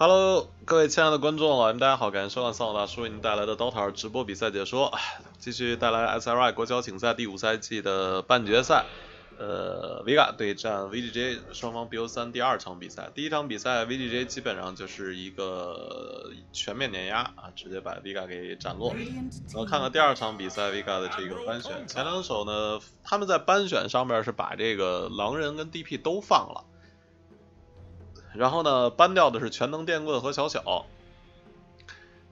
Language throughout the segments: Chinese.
Hello，各位亲爱的观众老爷们，大家好，感谢收看桑老大叔为您带来的 DOTA 直播比赛解说，继续带来 SLI 国脚请赛第五赛季的半决赛，呃，Vega 对战 VGJ，双方 BO3 第二场比赛，第一场比赛 VGJ 基本上就是一个全面碾压啊，直接把 Vega 给斩落。然后看看第二场比赛 Vega 的这个班选，前两手呢，他们在班选上面是把这个狼人跟 DP 都放了。然后呢，搬掉的是全能电棍和小小。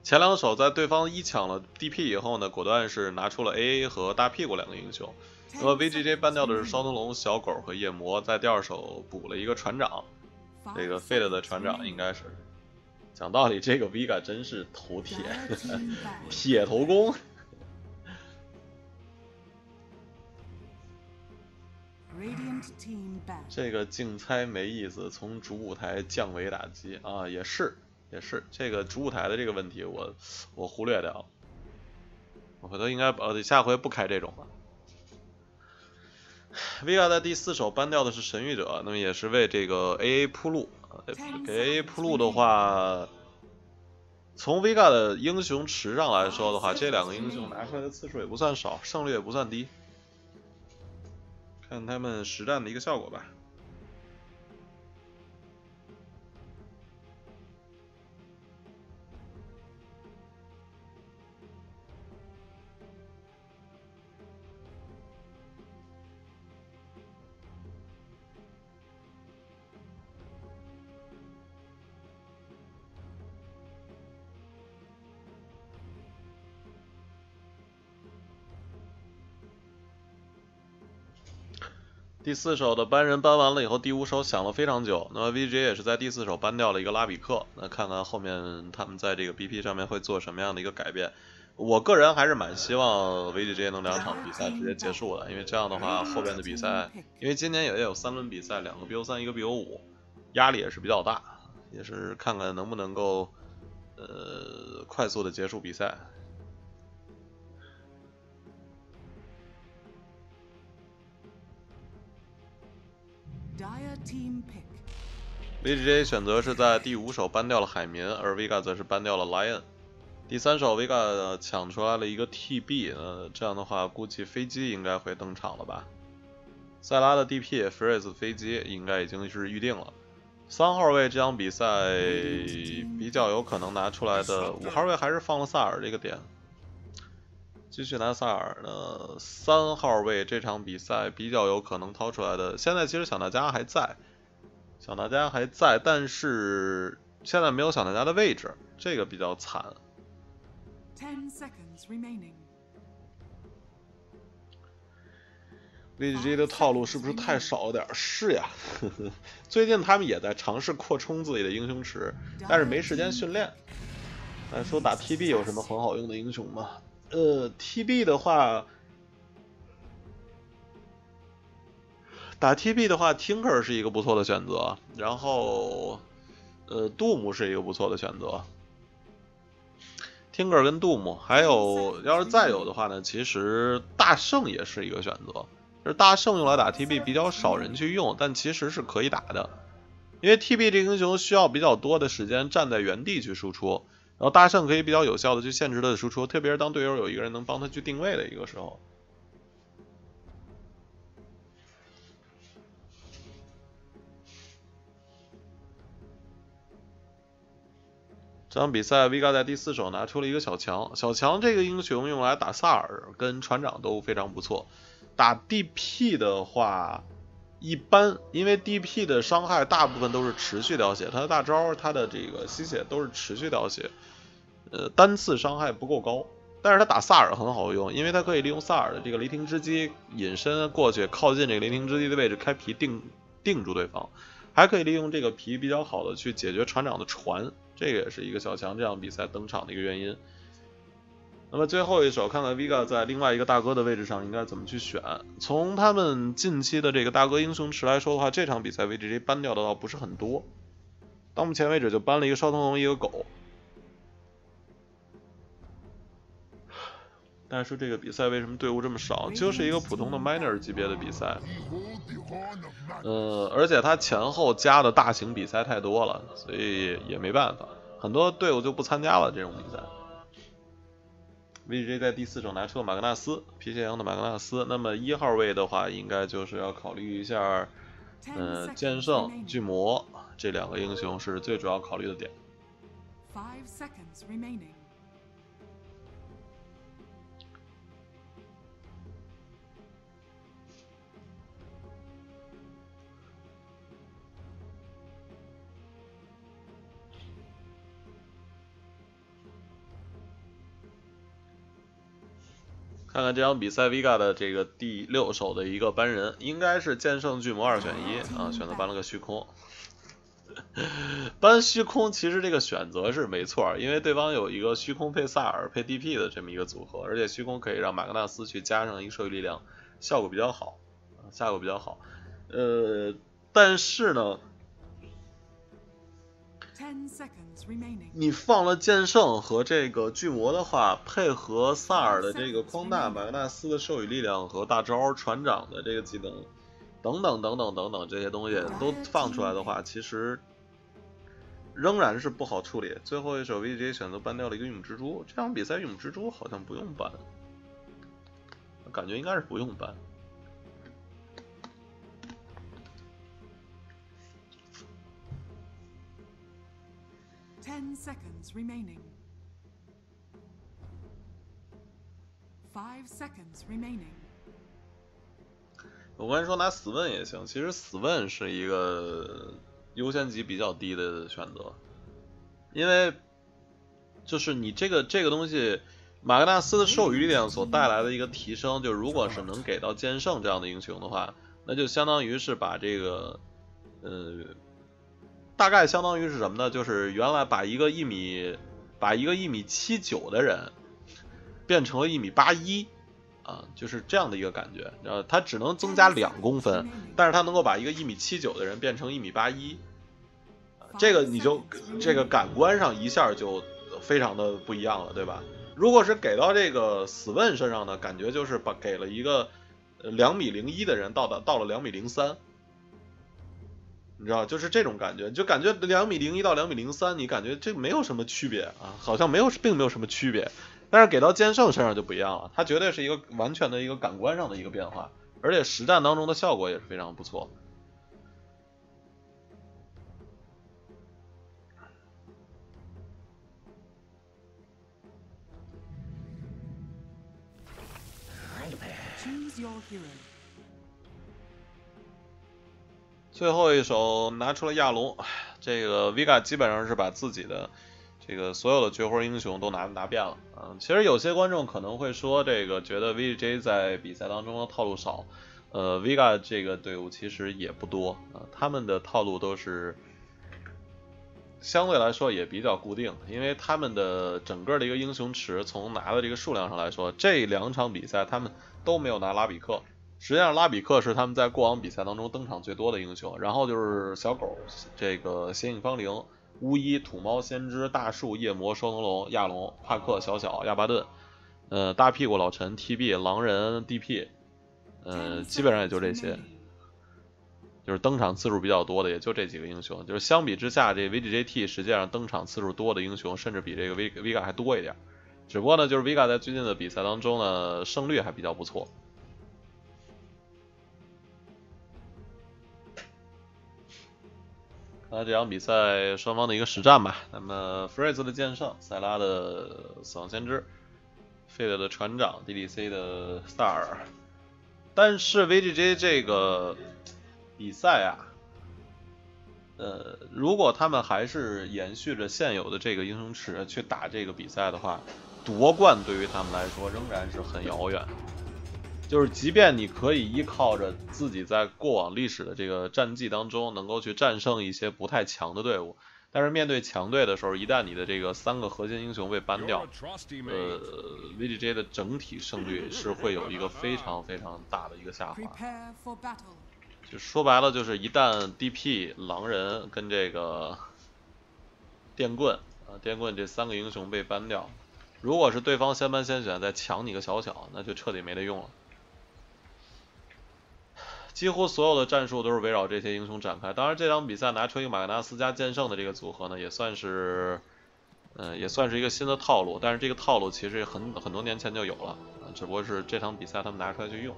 前两手在对方一抢了 DP 以后呢，果断是拿出了 AA 和大屁股两个英雄。那么 VGJ 搬掉的是双头龙、小狗和夜魔，在第二手补了一个船长，这个 Fate 的船长应该是。讲道理，这个 Vega 真是头铁，铁头功。这个竞猜没意思，从主舞台降维打击。啊，也是也是这个主舞台的这个问题，我我忽略掉，我回头应该呃下回不开这种了。Vega 在第四手搬掉的是神谕者，那么也是为这个 AA 铺路，给 AA 铺路的话，从 Vega 的英雄池上来说的话，这两个英雄拿出来的次数也不算少，胜率也不算低。看他们实战的一个效果吧。第四手的搬人搬完了以后，第五手想了非常久。那么 VJ 也是在第四手搬掉了一个拉比克。那看看后面他们在这个 BP 上面会做什么样的一个改变。我个人还是蛮希望 VJ 能两场比赛直接结束的，因为这样的话后边的比赛，因为今年也有三轮比赛，两个 BO 三，一个 BO 五，压力也是比较大，也是看看能不能够呃快速的结束比赛。VGJ 选择是在第五手搬掉了海绵，而 Vega 则是搬掉了 Lion。第三手 Vega 抢出来了一个 TB，呃，这样的话估计飞机应该会登场了吧？塞拉的 DP Freeze 飞机应该已经是预定了。三号位这场比赛比较有可能拿出来的，五号位还是放了萨尔这个点。继续拿萨尔呢，三号位这场比赛比较有可能掏出来的。现在其实小当家还在，小当家还在，但是现在没有小当家的位置，这个比较惨。ten seconds remaining vg 的套路是不是太少了点？是呀，最近他们也在尝试扩充自己的英雄池，但是没时间训练。来说打 TB 有什么很好用的英雄吗？呃，TB 的话，打 TB 的话，Tinker 是一个不错的选择。然后，呃，杜牧是一个不错的选择。Tinker 跟杜牧，还有要是再有的话呢，其实大圣也是一个选择。就是大圣用来打 TB 比较少人去用，但其实是可以打的。因为 TB 这个英雄需要比较多的时间站在原地去输出。然后大圣可以比较有效的去限制他的输出，特别是当队友有一个人能帮他去定位的一个时候。这场比赛，Vega 在第四手拿出了一个小强，小强这个英雄用来打萨尔跟船长都非常不错。打 DP 的话一般，因为 DP 的伤害大部分都是持续掉血，他的大招他的这个吸血都是持续掉血。呃，单次伤害不够高，但是他打萨尔很好用，因为他可以利用萨尔的这个雷霆之击隐身过去，靠近这个雷霆之击的位置开皮定定住对方，还可以利用这个皮比较好的去解决船长的船，这个也是一个小强这样比赛登场的一个原因。那么最后一手，看看 Vega 在另外一个大哥的位置上应该怎么去选。从他们近期的这个大哥英雄池来说的话，这场比赛 VGJ 搬掉的倒不是很多，到目前为止就搬了一个烧腾龙，一个狗。但是这个比赛为什么队伍这么少？就是一个普通的 minor 级别的比赛，呃，而且它前后加的大型比赛太多了，所以也没办法，很多队伍就不参加了这种比赛。VJ 在第四种拿出了马格纳斯，皮鞋羊的马格纳斯。那么一号位的话，应该就是要考虑一下，呃，剑圣、巨魔这两个英雄是最主要考虑的点。看看这场比赛，Vega 的这个第六手的一个搬人，应该是剑圣巨魔二选一啊，选择搬了个虚空。搬虚空其实这个选择是没错，因为对方有一个虚空配萨尔配 DP 的这么一个组合，而且虚空可以让马格纳斯去加上一个兽域力量，效果比较好，效果比较好。呃，但是呢。你放了剑圣和这个巨魔的话，配合萨尔的这个框大，马格纳斯的授予力量和大招船长的这个技能，等等等等等等这些东西都放出来的话，其实仍然是不好处理。最后一手 VJ 选择 ban 掉了一个永蜘蛛，这场比赛永蜘蛛好像不用 ban，感觉应该是不用 ban。Seconds remaining. Five seconds remaining. 我刚才说拿死问也行，其实死问是一个优先级比较低的选择，因为就是你这个这个东西，马格纳斯的授予力量所带来的一个提升，就如果是能给到剑圣这样的英雄的话，那就相当于是把这个呃。大概相当于是什么呢？就是原来把一个一米，把一个一米七九的人变成了一米八一，啊，就是这样的一个感觉。呃，他只能增加两公分，但是他能够把一个一米七九的人变成一米八一，这个你就这个感官上一下就非常的不一样了，对吧？如果是给到这个死问身上呢，感觉就是把给了一个两米零一的人到达到了两米零三。你知道，就是这种感觉，就感觉两米零一到两米零三，你感觉这没有什么区别啊，好像没有，并没有什么区别。但是给到剑圣身上就不一样了，他绝对是一个完全的一个感官上的一个变化，而且实战当中的效果也是非常不错。最后一手拿出了亚龙，这个 Vega 基本上是把自己的这个所有的绝活英雄都拿拿遍了啊。其实有些观众可能会说，这个觉得 VJ 在比赛当中的套路少，呃，Vega 这个队伍其实也不多啊，他们的套路都是相对来说也比较固定，因为他们的整个的一个英雄池从拿的这个数量上来说，这两场比赛他们都没有拿拉比克。实际上，拉比克是他们在过往比赛当中登场最多的英雄，然后就是小狗，这个邪影芳灵、巫医、土猫、先知、大树、夜魔、双龙龙、亚龙、帕克、小小、亚巴顿，呃，大屁股老陈、TB、狼人、DP，呃，基本上也就这些，就是登场次数比较多的也就这几个英雄。就是相比之下，这 VGJT 实际上登场次数多的英雄，甚至比这个 V Vega 还多一点。只不过呢，就是 Vega 在最近的比赛当中呢，胜率还比较不错。那这场比赛双方的一个实战吧。那么 f r e z e 的剑圣，塞拉的死亡先知，Fade 的船长，DDC 的萨尔。但是 VGJ 这个比赛啊，呃，如果他们还是延续着现有的这个英雄池去打这个比赛的话，夺冠对于他们来说仍然是很遥远。就是，即便你可以依靠着自己在过往历史的这个战绩当中，能够去战胜一些不太强的队伍，但是面对强队的时候，一旦你的这个三个核心英雄被搬掉，呃，VGJ 的整体胜率是会有一个非常非常大的一个下滑。就说白了，就是一旦 DP、狼人跟这个电棍啊，电棍这三个英雄被搬掉，如果是对方先搬先选再抢你个小小，那就彻底没得用了。几乎所有的战术都是围绕这些英雄展开。当然，这场比赛拿出一个马格纳斯加剑圣的这个组合呢，也算是，嗯，也算是一个新的套路。但是这个套路其实很很多年前就有了，只不过是这场比赛他们拿出来去用。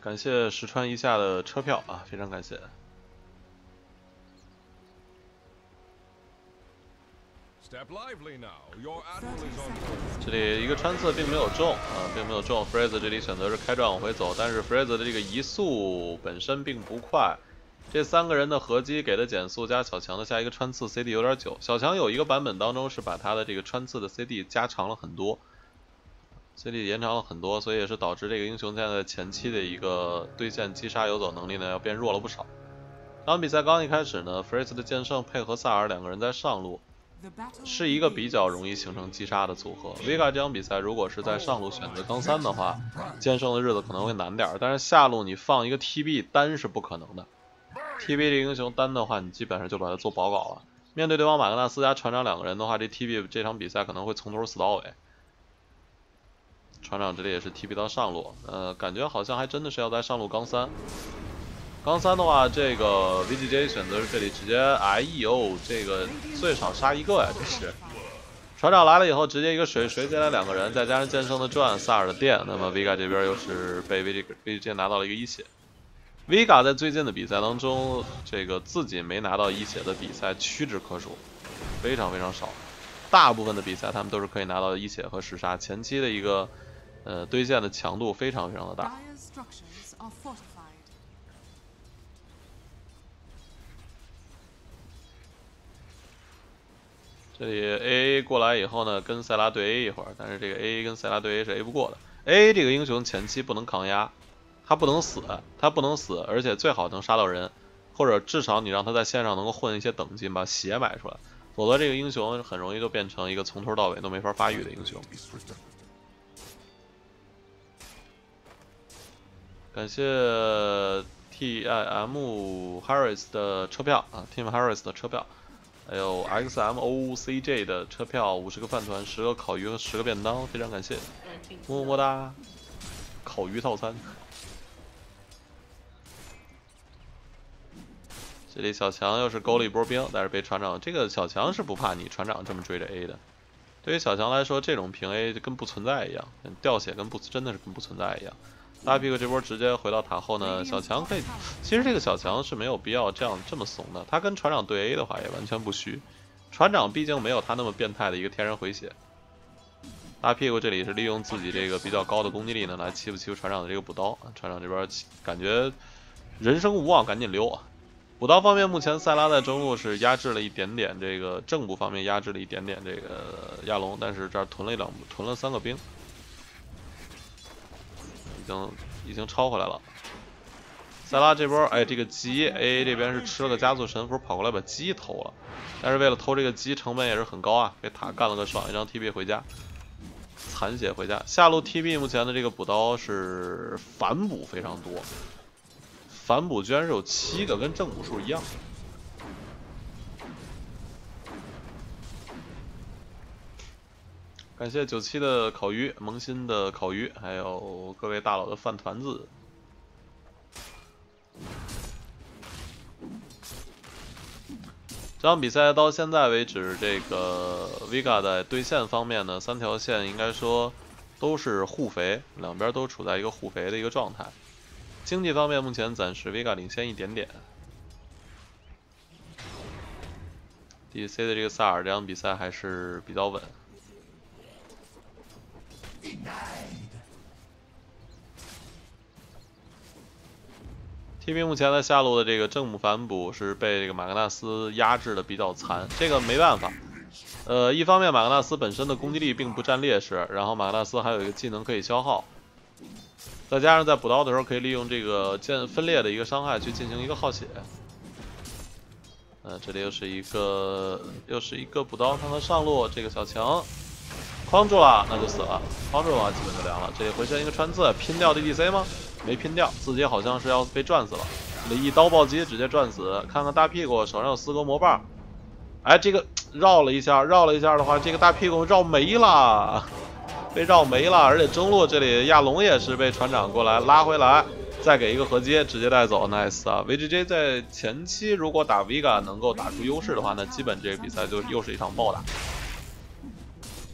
感谢石川一下的车票啊，非常感谢。这里一个穿刺并没有中啊，并没有中。Fraser 这里选择是开转往回走，但是 Fraser 的这个移速本身并不快。这三个人的合击给的减速加小强的下一个穿刺 CD 有点久。小强有一个版本当中是把他的这个穿刺的 CD 加长了很多，CD 延长了很多，所以也是导致这个英雄现在前期的一个对线击杀游走能力呢要变弱了不少。这场比赛刚一开始呢，Fraser 的剑圣配合萨尔两个人在上路。是一个比较容易形成击杀的组合。Vega 这场比赛如果是在上路选择钢三的话，剑圣的日子可能会难点。但是下路你放一个 TB 单是不可能的。TB 这英雄单的话，你基本上就把它做保稿了。面对对方马格纳斯加船长两个人的话，这 TB 这场比赛可能会从头死到尾。船长这里也是 TB 到上路，呃，感觉好像还真的是要在上路钢三。刚三的话，这个 VGJ 选择是这里直接，哎呦，这个最少杀一个呀，这是。船长来了以后，直接一个水水进来两个人，再加上剑圣的转，萨尔的电，那么 Vega 这边又是被 VGVGJ 拿到了一个一血。Vega 在最近的比赛当中，这个自己没拿到一血的比赛屈指可数，非常非常少。大部分的比赛他们都是可以拿到一血和十杀，前期的一个呃对线的强度非常非常的大。这里 A A 过来以后呢，跟塞拉对 A 一会儿，但是这个 A A 跟塞拉对 A 是 A 不过的。A A 这个英雄前期不能抗压，他不能死，他不能死，而且最好能杀到人，或者至少你让他在线上能够混一些等级，把血买出来，否则这个英雄很容易就变成一个从头到尾都没法发育的英雄。感谢 T I M Harris 的车票啊，Team Harris 的车票。还有 X M O C J 的车票，五十个饭团，十个烤鱼和十个便当，非常感谢，么么哒！烤鱼套餐。这里小强又是勾了一波兵，但是被船长，这个小强是不怕你船长这么追着 A 的。对于小强来说，这种平 A 就跟不存在一样，掉血跟不真的是跟不存在一样。大屁股这波直接回到塔后呢，小强可以。其实这个小强是没有必要这样这么怂的，他跟船长对 A 的话也完全不虚。船长毕竟没有他那么变态的一个天然回血。大屁股这里是利用自己这个比较高的攻击力呢，来欺负欺负船长的这个补刀。船长这边感觉人生无望，赶紧溜啊！补刀方面，目前塞拉在中路是压制了一点点，这个正步方面压制了一点点这个亚龙，但是这儿囤了一两囤了三个兵。已经已经超回来了，塞拉这波，哎，这个鸡 A 这边是吃了个加速神符，跑过来把鸡偷了，但是为了偷这个鸡，成本也是很高啊，被塔干了个爽，一张 T B 回家，残血回家。下路 T B 目前的这个补刀是反补非常多，反补居然是有七个，跟正补数一样。感谢九七的烤鱼，萌新的烤鱼，还有各位大佬的饭团子。这场比赛到现在为止，这个 Vega 在对线方面呢，三条线应该说都是互肥，两边都处在一个互肥的一个状态。经济方面，目前暂时 Vega 领先一点点。DC 的这个萨尔这场比赛还是比较稳。T B 目前的下路的这个正母反补是被这个马格纳斯压制的比较残，这个没办法。呃，一方面马格纳斯本身的攻击力并不占劣势，然后马格纳斯还有一个技能可以消耗，再加上在补刀的时候可以利用这个剑分裂的一个伤害去进行一个耗血。呃，这里又是一个又是一个补刀，看看上路这个小强。框住了，那就死了。框住的话，基本就凉了。这里回身一个穿刺，拼掉 DDC 吗？没拼掉，自己好像是要被转死了。这里一刀暴击，直接转死。看看大屁股，手上有四个魔棒。哎，这个绕了一下，绕了一下的话，这个大屁股绕没了，被绕没了。而且中路这里亚龙也是被船长过来拉回来，再给一个合接，直接带走，nice 啊！VGJ 在前期如果打 Vega 能够打出优势的话，那基本这个比赛就又是一场暴打。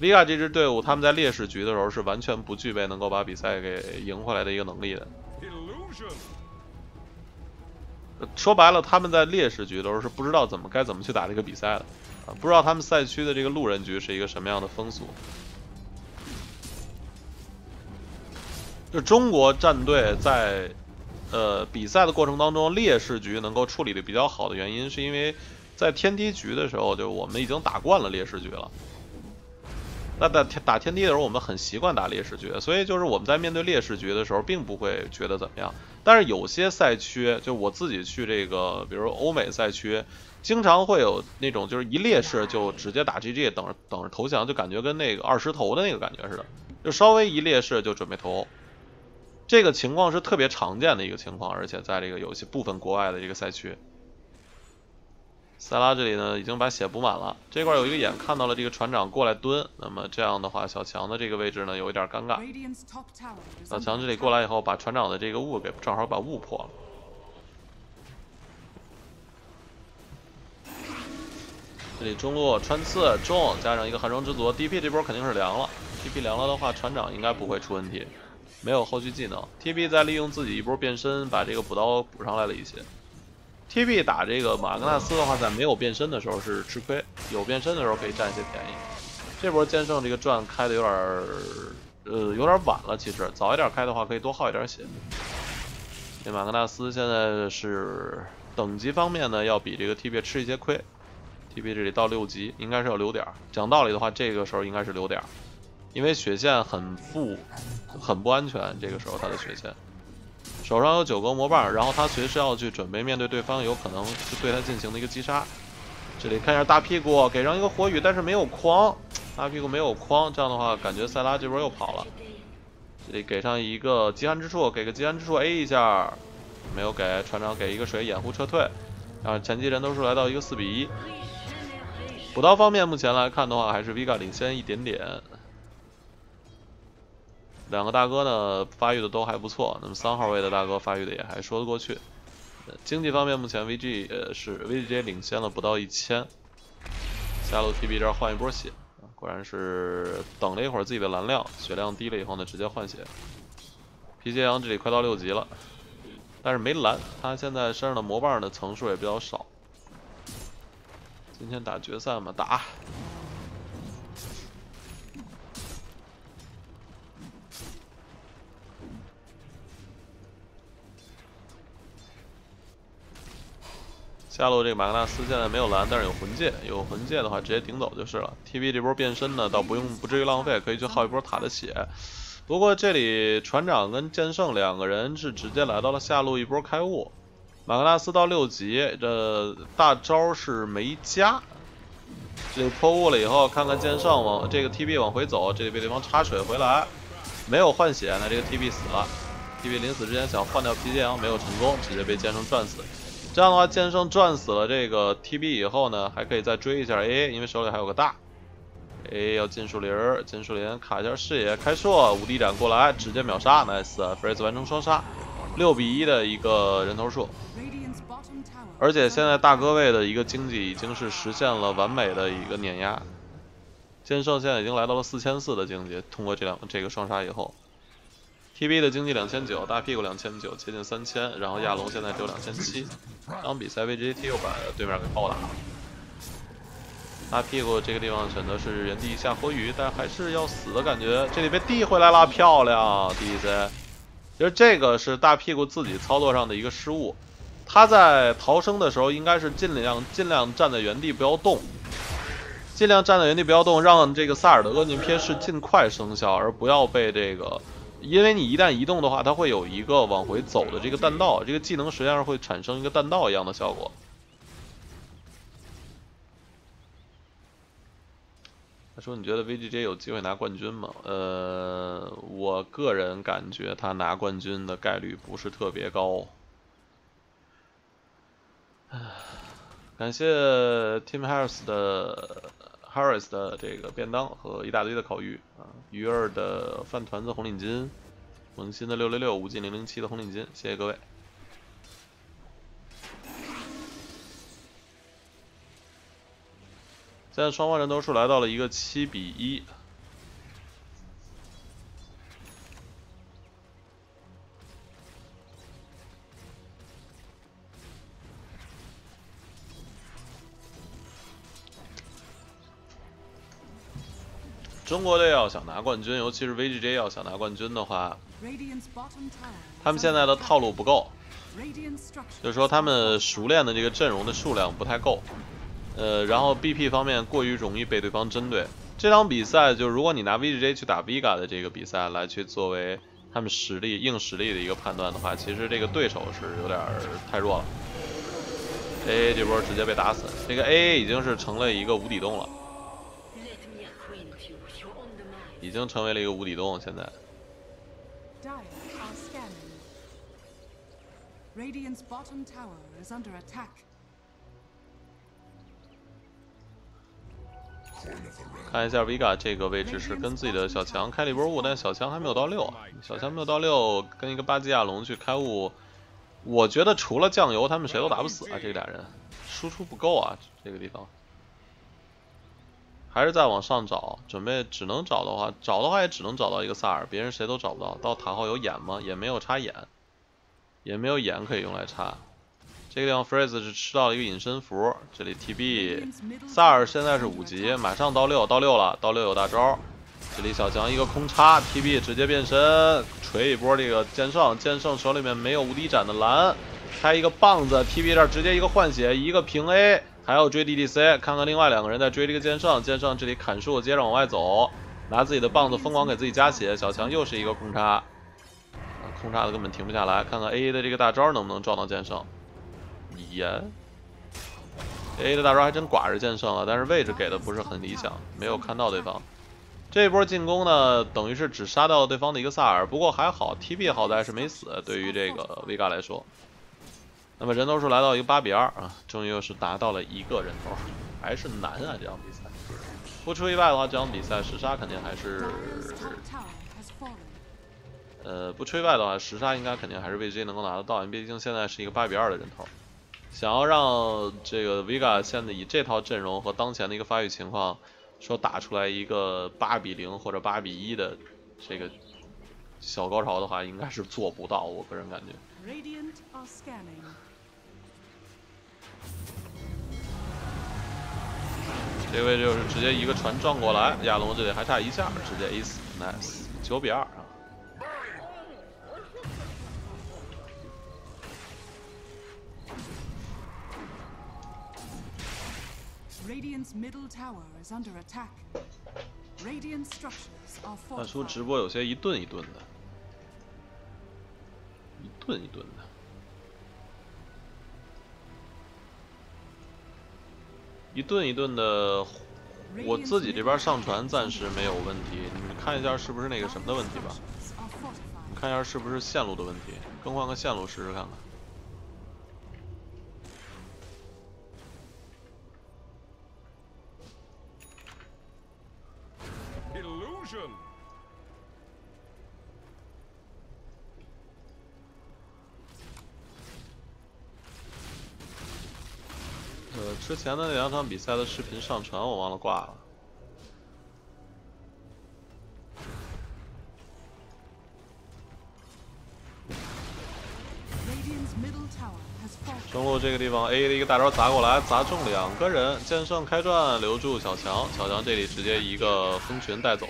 Vega 这支队伍他们在劣势局的时候是完全不具备能够把比赛给赢回来的一个能力的。说白了，他们在劣势局的时候是不知道怎么该怎么去打这个比赛的，啊，不知道他们赛区的这个路人局是一个什么样的风俗。就中国战队在呃比赛的过程当中，劣势局能够处理的比较好的原因，是因为在天梯局的时候，就我们已经打惯了劣势局了。那在打天梯的时候，我们很习惯打劣势局，所以就是我们在面对劣势局的时候，并不会觉得怎么样。但是有些赛区，就我自己去这个，比如欧美赛区，经常会有那种就是一劣势就直接打 GG，等着等着投降，就感觉跟那个二十投的那个感觉似的，就稍微一劣势就准备投。这个情况是特别常见的一个情况，而且在这个有些部分国外的这个赛区。塞拉这里呢，已经把血补满了。这块有一个眼看到了这个船长过来蹲，那么这样的话，小强的这个位置呢，有一点尴尬。小强这里过来以后，把船长的这个雾给正好把雾破了。这里中路穿刺中，加上一个寒霜之族，DP 这波肯定是凉了。TP 凉了的话，船长应该不会出问题，没有后续技能。TP 再利用自己一波变身，把这个补刀补上来了一些。T B 打这个马格纳斯的话，在没有变身的时候是吃亏，有变身的时候可以占一些便宜。这波剑圣这个钻开的有点，呃，有点晚了。其实早一点开的话，可以多耗一点血。这马格纳斯现在是等级方面呢，要比这个 T B 吃一些亏。T B 这里到六级，应该是要留点。讲道理的话，这个时候应该是留点，因为血线很不很不安全。这个时候他的血线。手上有九个魔棒，然后他随时要去准备面对对方有可能去对他进行的一个击杀。这里看一下大屁股，给上一个火雨，但是没有框，大屁股没有框，这样的话感觉塞拉这波又跑了。这里给上一个极寒之处，给个极寒之处 A 一下，没有给船长给一个水掩护撤退，然后前期人头数来到一个四比一。补刀方面目前来看的话，还是 Vega 领先一点点。两个大哥呢发育的都还不错，那么三号位的大哥发育的也还说得过去。经济方面，目前 VG 呃是 VGJ 领先了不到一千。下路 TB 这换一波血，果然是等了一会儿自己的蓝量，血量低了以后呢，直接换血。皮杰阳这里快到六级了，但是没蓝，他现在身上的魔棒的层数也比较少。今天打决赛嘛，打。下路这个马格纳斯现在没有蓝，但是有魂戒，有魂戒的话直接顶走就是了。T B 这波变身呢，倒不用不至于浪费，可以去耗一波塔的血。不过这里船长跟剑圣两个人是直接来到了下路一波开悟。马格纳斯到六级，这大招是没加。这破雾了以后，看看剑圣往这个 T B 往回走，这里被对方插水回来，没有换血，那这个 T B 死了。T B 临死之前想换掉皮剑阳，没有成功，直接被剑圣转死。这样的话，剑圣转死了这个 T B 以后呢，还可以再追一下 A，因为手里还有个大 A 要进树林，进树林卡一下视野，开硕无敌斩过来，直接秒杀，nice，Freeze 完成双杀，六比一的一个人头数，而且现在大哥位的一个经济已经是实现了完美的一个碾压，剑圣现在已经来到了四千四的经济，通过这两这个双杀以后。T B 的经济两千九，大屁股两千九，接近三千，然后亚龙现在只有两千七。刚比赛 V G T 又把对面给暴打了。大屁股这个地方选择是原地下火雨，但还是要死的感觉。这里被递回来了，漂亮！D C，其实这个是大屁股自己操作上的一个失误。他在逃生的时候应该是尽量尽量站在原地不要动，尽量站在原地不要动，让这个萨尔的恶念瞥视尽快生效，而不要被这个。因为你一旦移动的话，它会有一个往回走的这个弹道，这个技能实际上会产生一个弹道一样的效果。他说：“你觉得 VGJ 有机会拿冠军吗？”呃，我个人感觉他拿冠军的概率不是特别高。感谢 Tim Harris 的 Harris 的这个便当和一大堆的烤鱼啊，鱼儿的饭团子红领巾，萌新的六六六，无尽零零七的红领巾，谢谢各位。现在双方人头数来到了一个七比一。中国队要想拿冠军，尤其是 VGJ 要想拿冠军的话，他们现在的套路不够，就是说他们熟练的这个阵容的数量不太够，呃，然后 BP 方面过于容易被对方针对。这场比赛就如果你拿 VGJ 去打 Vega 的这个比赛来去作为他们实力硬实力的一个判断的话，其实这个对手是有点太弱了。AA 这波直接被打死，这个 AA 已经是成了一个无底洞了。已经成为了一个无底洞，现在。看一下 Vega 这个位置是跟自己的小强开了一波雾，但小强还没有到六啊，小强没有到六，跟一个巴基亚龙去开雾，我觉得除了酱油，他们谁都打不死啊，这俩人输出不够啊，这个地方。还是再往上找，准备只能找的话，找的话也只能找到一个萨尔，别人谁都找不到。到塔后有眼吗？也没有插眼，也没有眼可以用来插。这个地方 Freeze 是吃到了一个隐身符，这里 TB，萨尔现在是五级，马上到六，到六了，到六有大招。这里小强一个空插，TB 直接变身，锤一波这个剑圣，剑圣手里面没有无敌斩的蓝，开一个棒子，TB 这直接一个换血，一个平 A。还要追 DDC，看看另外两个人在追这个剑圣，剑圣这里砍树，接着往外走，拿自己的棒子疯狂给自己加血。小强又是一个空插，空插的根本停不下来。看看 AA 的这个大招能不能撞到剑圣？耶，AA 的大招还真寡着剑圣了，但是位置给的不是很理想，没有看到对方。这波进攻呢，等于是只杀掉了对方的一个萨尔，不过还好，TB 好在是没死。对于这个 Vega 来说。那么人头数来到一个八比二啊，终于又是达到了一个人头，还是难啊这场比赛。不出意外的话，这场比赛十杀肯定还是，呃，不出意外的话，十杀应该肯定还是 VG 能够拿得到，因为毕竟现在是一个八比二的人头。想要让这个 Vega 现在以这套阵容和当前的一个发育情况，说打出来一个八比零或者八比一的这个小高潮的话，应该是做不到，我个人感觉。这位就是直接一个船撞过来，亚龙这里还差一下，直接 A 死，nice，九比二啊。看出直播有些一顿一顿的，一顿一顿的。一顿一顿的，我自己这边上传暂时没有问题，你看一下是不是那个什么的问题吧？看一下是不是线路的问题，更换个线路试试看看。之前的那两场比赛的视频上传，我忘了挂了。中路这个地方，A 的一个大招砸过来，砸中两个人。剑圣开转留住小强，小强这里直接一个蜂群带走。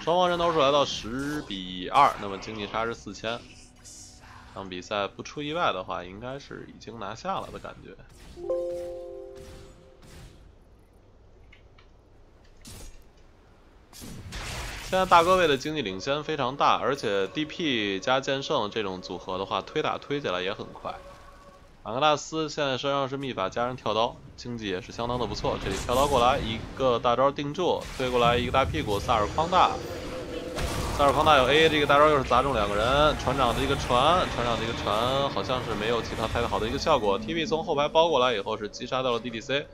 双方人头数来到十比二，那么经济差是四千。这场比赛不出意外的话，应该是已经拿下了的感觉。现在大哥位的经济领先非常大，而且 DP 加剑圣这种组合的话，推打推起来也很快。马格纳斯现在身上是秘法加上跳刀，经济也是相当的不错。这里跳刀过来，一个大招定住，推过来一个大屁股，萨尔康大。萨尔康大有 A，这个大招又是砸中两个人。船长的一个船，船长的一个船好像是没有其他太好的一个效果。TB 从后排包过来以后是击杀到了 DDC。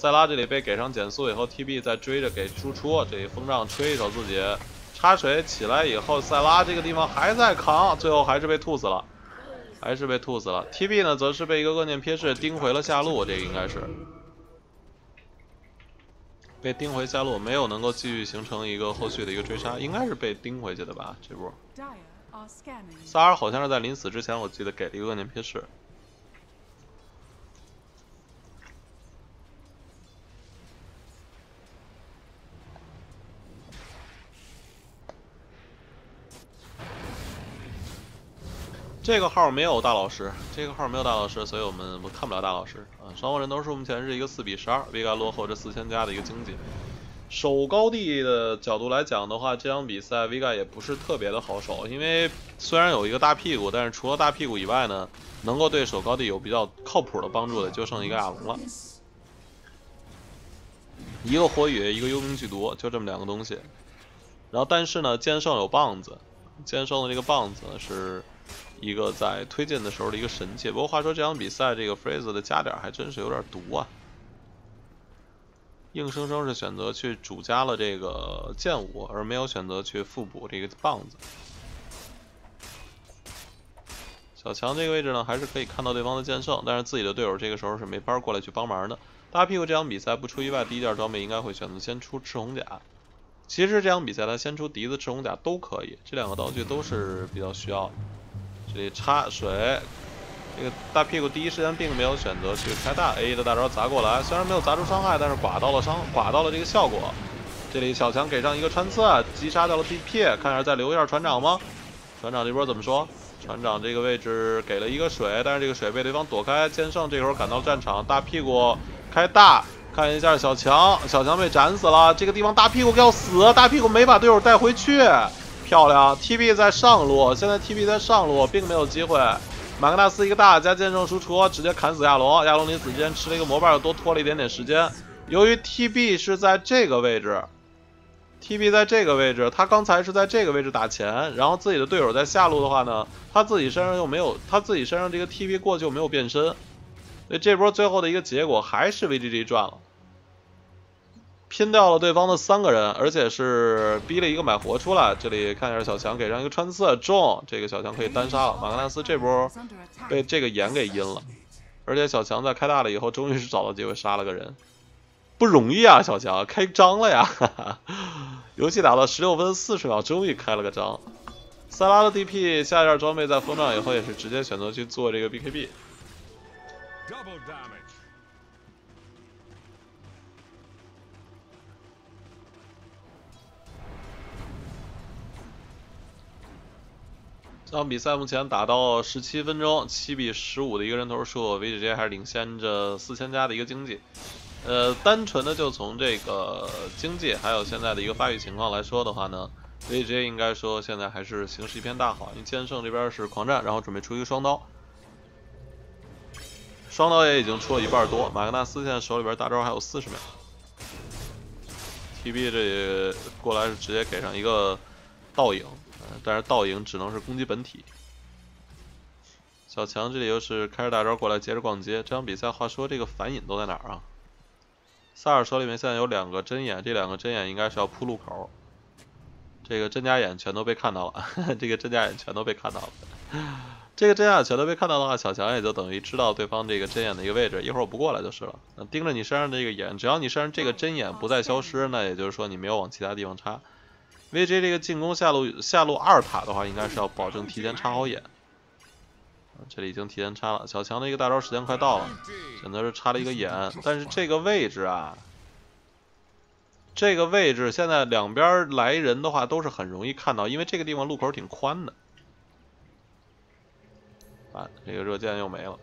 塞拉这里被给上减速以后，TB 再追着给输出，这里风杖吹一手自己插水起来以后，塞拉这个地方还在扛，最后还是被吐死了。还是被吐死了。TB 呢，则是被一个恶念瞥视盯回了下路，这个应该是被盯回下路，没有能够继续形成一个后续的一个追杀，应该是被盯回去的吧？这波。萨尔好像是在临死之前，我记得给了一个恶念瞥视。这个号没有大老师，这个号没有大老师，所以我们我看不了大老师啊。双方人头数目前是一个四比十二，Vega 落后这四千加的一个经济。守高地的角度来讲的话，这场比赛 Vega 也不是特别的好守，因为虽然有一个大屁股，但是除了大屁股以外呢，能够对守高地有比较靠谱的帮助的就剩一个亚龙了。一个火雨，一个幽冥剧毒，就这么两个东西。然后但是呢，剑圣有棒子，剑圣的这个棒子是。一个在推进的时候的一个神器。不过话说这场比赛这个 Fraser 的加点还真是有点毒啊，硬生生是选择去主加了这个剑舞，而没有选择去复补这个棒子。小强这个位置呢，还是可以看到对方的剑圣，但是自己的队友这个时候是没法过来去帮忙的。大屁股这场比赛不出意外，第一件装备应该会选择先出赤红甲。其实这场比赛他先出笛子、赤红甲都可以，这两个道具都是比较需要的。这里插水，这个大屁股第一时间并没有选择去开大 A 的大招砸过来，虽然没有砸出伤害，但是刮到了伤，刮到了这个效果。这里小强给上一个穿刺，击杀掉了 DP，看一下再留一下船长吗？船长这波怎么说？船长这个位置给了一个水，但是这个水被对方躲开。剑圣这时候赶到战场，大屁股开大，看一下小强，小强被斩死了。这个地方大屁股要死，大屁股没把队友带回去。漂亮，TB 在上路，现在 TB 在上路，并没有机会。马格纳斯一个大加剑圣输出，直接砍死亚龙。亚龙临死之前吃了一个魔棒，又多拖了一点点时间。由于 TB 是在这个位置，TB 在这个位置，他刚才是在这个位置打钱，然后自己的队友在下路的话呢，他自己身上又没有，他自己身上这个 TB 过去又没有变身，所以这波最后的一个结果还是 VGG 赚了。拼掉了对方的三个人，而且是逼了一个买活出来。这里看一下小强给上一个穿刺中，这个小强可以单杀了。马格纳斯这波被这个眼给阴了，而且小强在开大了以后，终于是找到机会杀了个人，不容易啊！小强开张了呀！哈 哈游戏打到十六分四十秒，终于开了个张。塞拉的 DP 下一件装备在封装以后，也是直接选择去做这个 BKB。这场比赛目前打到十七分钟，七比十五的一个人头数，VGJ 还是领先着四千加的一个经济。呃，单纯的就从这个经济还有现在的一个发育情况来说的话呢，VGJ 应该说现在还是形势一片大好。因为剑圣这边是狂战，然后准备出一个双刀，双刀也已经出了一半多。马格纳斯现在手里边大招还有四十秒，TB 这过来是直接给上一个倒影。但是倒影只能是攻击本体。小强这里又是开着大招过来接着逛街。这场比赛话说这个反隐都在哪儿啊？萨尔手里面现在有两个针眼，这两个针眼应该是要铺路口。这个真假 眼全都被看到了，这个真假眼全都被看到了。这个真假眼全都被看到的话，小强也就等于知道对方这个针眼的一个位置。一会儿我不过来就是了。盯着你身上这个眼，只要你身上这个针眼不再消失，那也就是说你没有往其他地方插。VJ 这个进攻下路下路二塔的话，应该是要保证提前插好眼。这里已经提前插了，小强的一个大招时间快到了，选择是插了一个眼，但是这个位置啊，这个位置现在两边来人的话都是很容易看到，因为这个地方路口挺宽的。啊，这个热剑又没了。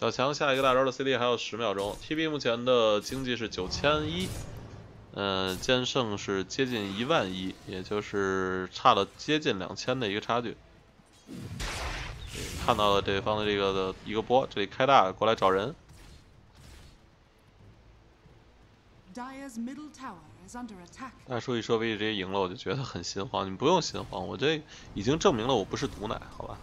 小强下一个大招的 CD 还有十秒钟，TB 目前的经济是九千一，嗯，剑圣是接近一万一，也就是差了接近两千的一个差距。看到了对方的这个的一个波，这里开大过来找人。大家说一说 VG 直接赢了，我就觉得很心慌。你不用心慌，我这已经证明了我不是毒奶，好吧？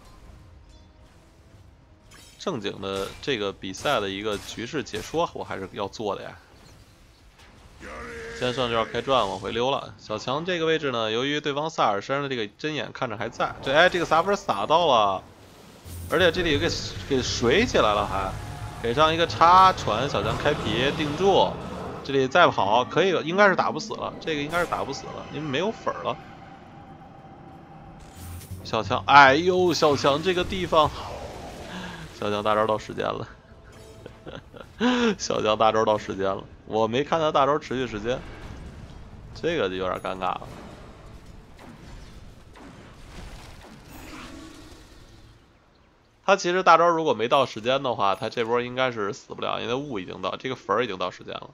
正经的这个比赛的一个局势解说，我还是要做的呀。先上就要开转往回溜了。小强这个位置呢，由于对方萨尔身上的这个针眼看着还在，这哎这个撒粉撒到了，而且这里给给水起来了还，给上一个插船，小强开皮定住。这里再跑可以了，应该是打不死了。这个应该是打不死了，因为没有粉了。小强，哎呦，小强这个地方，小江大招到时间了。小江大招到时间了，我没看他大招持续时间，这个就有点尴尬了。他其实大招如果没到时间的话，他这波应该是死不了，因为雾已经到，这个粉儿已经到时间了。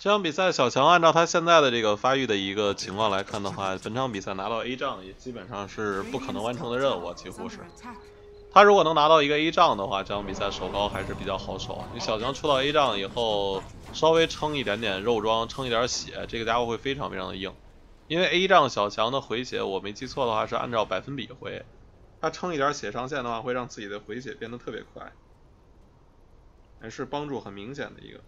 这场比赛，小强按照他现在的这个发育的一个情况来看的话，本场比赛拿到 A 仗也基本上是不可能完成的任务，几乎是。他如果能拿到一个 A 仗的话，这场比赛手高还是比较好手。因为小强出到 A 仗以后，稍微撑一点点肉装，撑一点血，这个家伙会非常非常的硬。因为 A 仗小强的回血，我没记错的话是按照百分比回，他撑一点血上限的话，会让自己的回血变得特别快，还是帮助很明显的一个。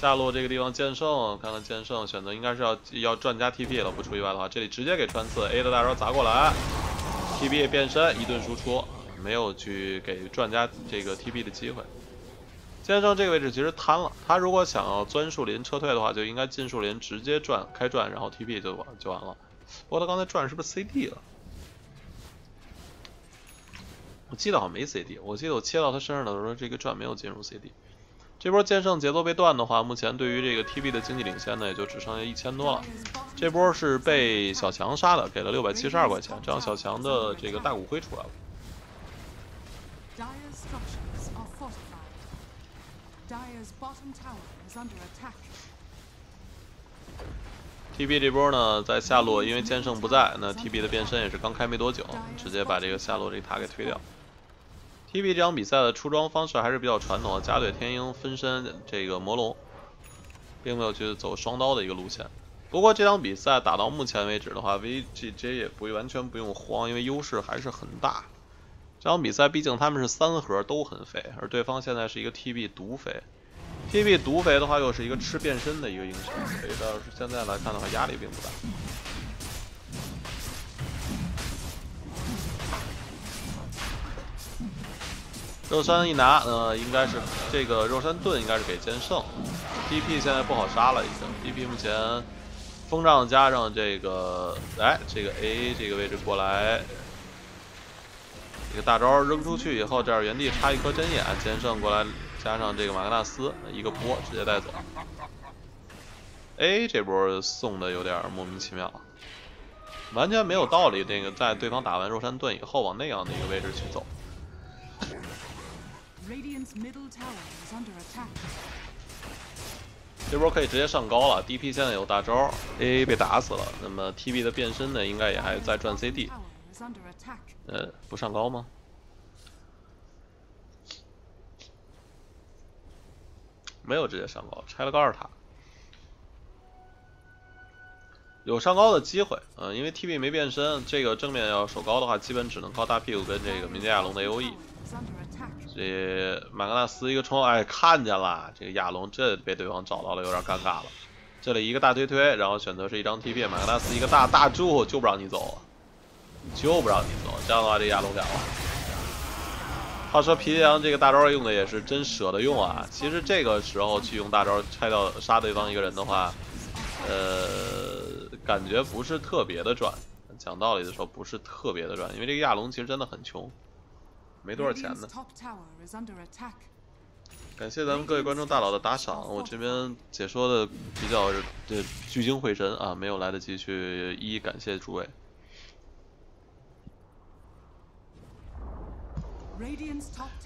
下路这个地方剑圣，看看剑圣选择应该是要要转加 TP 了，不出意外的话，这里直接给穿刺 A 的大招砸过来，TP 变身一顿输出，没有去给转加这个 TP 的机会。剑圣这个位置其实贪了，他如果想要钻树林撤退的话，就应该进树林直接转开转，然后 TP 就完就完了。不过他刚才转是不是 CD 了？我记得好像没 CD，我记得我切到他身上的时候，这个转没有进入 CD。这波剑圣节奏被断的话，目前对于这个 TB 的经济领先呢，也就只剩下一千多了。这波是被小强杀的，给了六百七十二块钱，这样小强的这个大骨灰出来了。TB 这波呢，在下路因为剑圣不在，那 TB 的变身也是刚开没多久，直接把这个下路这个塔给推掉。TB 这场比赛的出装方式还是比较传统的，假怼天鹰分身这个魔龙，并没有去走双刀的一个路线。不过这场比赛打到目前为止的话，VGJ 也不完全不用慌，因为优势还是很大。这场比赛毕竟他们是三核都很肥，而对方现在是一个 TB 独肥。TB 独肥的话，又是一个吃变身的一个英雄，所以倒是现在来看的话，压力并不大。肉山一拿，呃，应该是这个肉山盾应该是给剑圣，DP 现在不好杀了，已经。DP 目前风杖加上这个，哎，这个 A 这个位置过来，一个大招扔出去以后，这儿原地插一颗针眼，剑圣过来加上这个马格纳斯一个波直接带走，A 这波送的有点莫名其妙，完全没有道理，那个在对方打完肉山盾以后往那样的一个位置去走。Radiant's middle tower is under attack. 这波可以直接上高了，DP 现在有大招，AA 被打死了。那么 TB 的变身呢，应该也还在转 CD。呃，不上高吗？没有直接上高，拆了个二塔。有上高的机会，嗯、因为 TB 没变身，这个正面要守高的话，基本只能靠大屁股跟这个民间亚龙的 AOE。这马格纳斯一个冲，哎，看见了，这个亚龙这被对方找到了，有点尴尬了。这里一个大推推，然后选择是一张 TP，马格纳斯一个大大柱，就不让你走，就不让你走。这样的话，这亚龙了。话说皮杰羊这个大招用的也是真舍得用啊！其实这个时候去用大招拆掉杀对方一个人的话，呃，感觉不是特别的赚。讲道理的时候，不是特别的赚，因为这个亚龙其实真的很穷，没多少钱呢。感谢咱们各位观众大佬的打赏我这边解说的比较这聚精会神啊没有来得及去一一感谢诸位。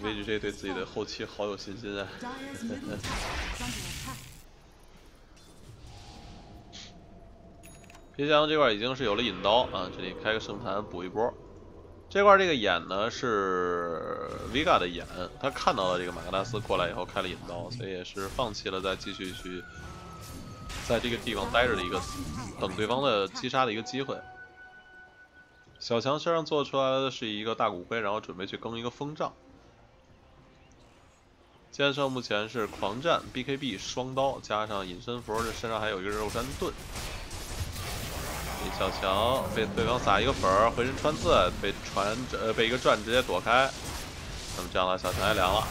Vg 这对自己的后期好有信心啊。皮箱这块已经是有了引刀啊这里开个圣坛补一波。这块这个眼呢是 Vega 的眼，他看到了这个马格纳斯过来以后开了引刀，所以也是放弃了再继续去在这个地方待着的一个等对方的击杀的一个机会。小强身上做出来的是一个大骨灰，然后准备去更一个风杖。剑圣目前是狂战 BKB 双刀，加上隐身符，这身上还有一个肉山盾。小强被对方撒一个粉儿，回身穿刺，被传呃被一个转直接躲开。那么这样的小强也凉了。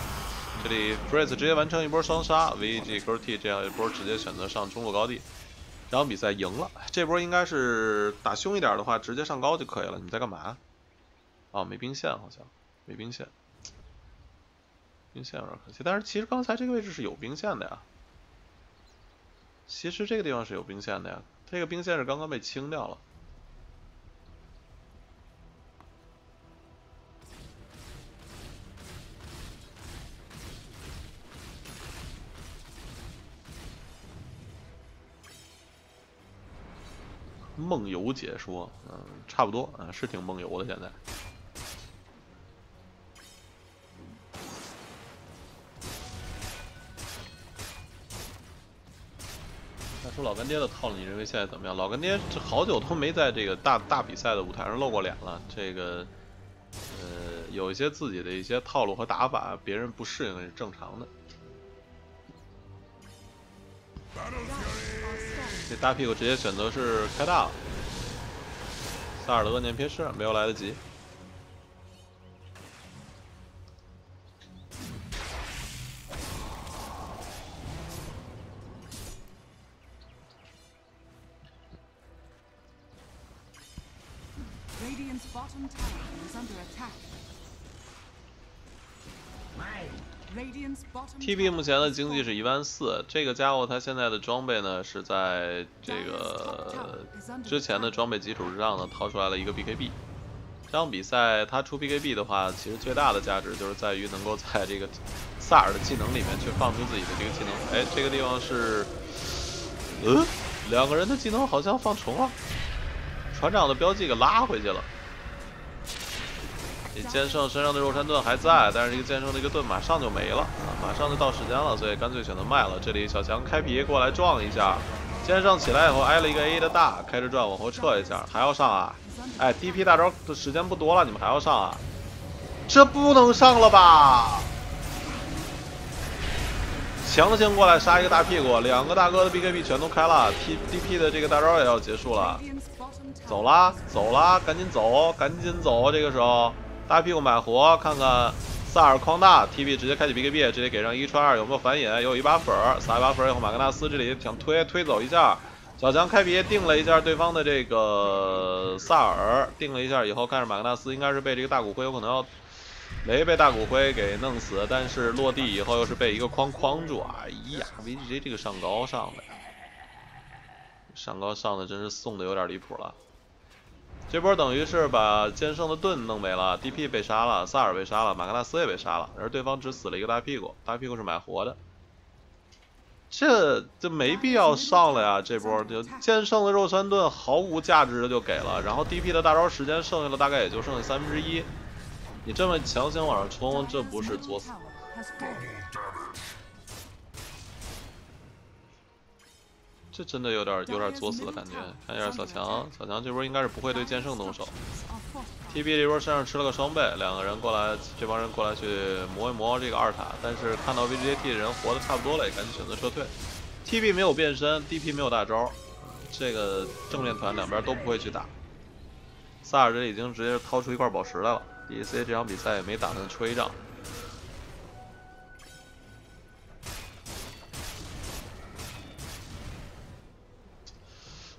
这里 Freeze 直接完成一波双杀，VG 勾 T 这样一波直接选择上中路高地。这场比赛赢了，这波应该是打凶一点的话，直接上高就可以了。你在干嘛？哦，没兵线好像，没兵线，兵线有点可惜。但是其实刚才这个位置是有兵线的呀。其实这个地方是有兵线的呀，这个兵线是刚刚被清掉了。梦游解说，嗯，差不多，嗯，是挺梦游的现在。说老干爹的套路，你认为现在怎么样？老干爹这好久都没在这个大大比赛的舞台上露过脸了。这个，呃，有一些自己的一些套路和打法，别人不适应是正常的。这大屁股直接选择是开大了，萨尔的恶念撇视没有来得及。TB 目前的经济是一万四，这个家伙他现在的装备呢是在这个之前的装备基础之上呢掏出来了一个 BKB。这场比赛他出 BKB 的话，其实最大的价值就是在于能够在这个萨尔的技能里面去放出自己的这个技能。哎，这个地方是，嗯，两个人的技能好像放重了，船长的标记给拉回去了。这剑圣身上的肉山盾还在，但是这个剑圣的一个盾马上就没了啊，马上就到时间了，所以干脆选择卖了。这里小强开皮过来撞一下，剑圣起来以后挨了一个 A 的大，开着转往后撤一下，还要上啊？哎，DP 大招的时间不多了，你们还要上啊？这不能上了吧？强行过来杀一个大屁股，两个大哥的 BKB 全都开了，T DP 的这个大招也要结束了。走啦，走啦，赶紧走，赶紧走！这个时候，大屁股买活，看看萨尔框大，TB 直接开启 BKB，直接给上一穿二，有没有反引？有一把粉儿，撒一把粉儿以后，马格纳斯这里想推推走一下，小强开别定了一下对方的这个萨尔，定了一下以后，看着马格纳斯应该是被这个大骨灰有可能要没被大骨灰给弄死，但是落地以后又是被一个框框住，哎呀，VGJ 这个上高上的。上高上的真是送的有点离谱了。这波等于是把剑圣的盾弄没了，DP 被杀了，萨尔被杀了，马格纳斯也被杀了，而对方只死了一个大屁股，大屁股是买活的。这这没必要上了呀！这波就剑圣的肉山盾毫无价值的就给了，然后 DP 的大招时间剩下了大概也就剩下三分之一，你这么强行往上冲，这不是作死？这真的有点有点作死的感觉。看一下小强，小强这波应该是不会对剑圣动手。Fortified. TB 这波身上吃了个双倍，两个人过来，这帮人过来去磨一磨这个二塔，但是看到 VGT 的人活的差不多了，也赶紧选择撤退。TB 没有变身，DP 没有大招，这个正面团两边都不会去打。萨尔这已经直接掏出一块宝石来了，DEC 这场比赛也没打算吹仗。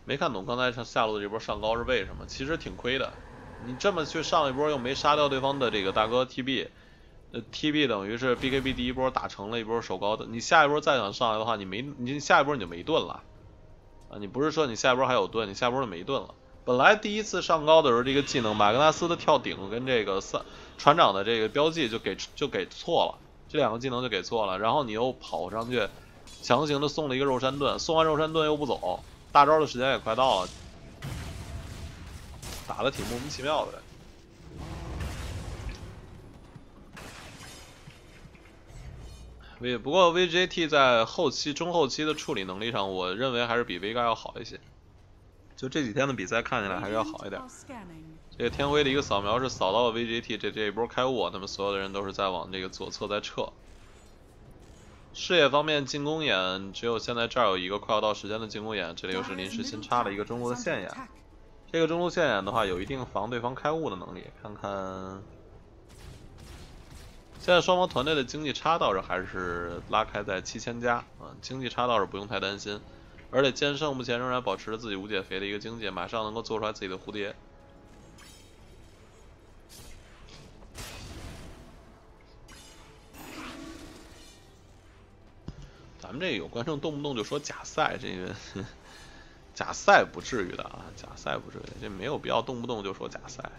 没看懂刚才上下路的这波上高是为什么？其实挺亏的。你这么去上一波又没杀掉对方的这个大哥 TB，呃，TB 等于是 BKB 第一波打成了一波手高的，你下一波再想上来的话，你没你下一波你就没盾了啊！你不是说你下一波还有盾，你下一波就没盾了。本来第一次上高的时候，这个技能马格纳斯的跳顶跟这个三船长的这个标记就给就给错了，这两个技能就给错了，然后你又跑上去强行的送了一个肉山盾，送完肉山盾又不走，大招的时间也快到了，打的挺莫名其妙的。V 不过 VGT 在后期中后期的处理能力上，我认为还是比 Vega 要好一些。就这几天的比赛看起来还是要好一点。这个天辉的一个扫描是扫到了 VGT 这这一波开悟，那么所有的人都是在往这个左侧在撤。视野方面，进攻眼只有现在这儿有一个快要到时间的进攻眼，这里又是临时新插了一个中路的线眼。这个中路线眼的话，有一定防对方开雾的能力。看看。现在双方团队的经济差倒是还是拉开在七千加啊，经济差倒是不用太担心，而且剑圣目前仍然保持着自己无解肥的一个经济，马上能够做出来自己的蝴蝶。们这有观众动不动就说假赛，这个假赛不至于的啊，假赛不至于，这没有必要动不动就说假赛。